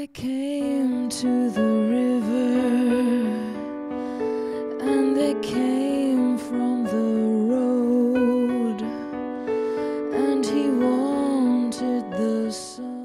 I came to the river and they came from the road and he wanted the sun.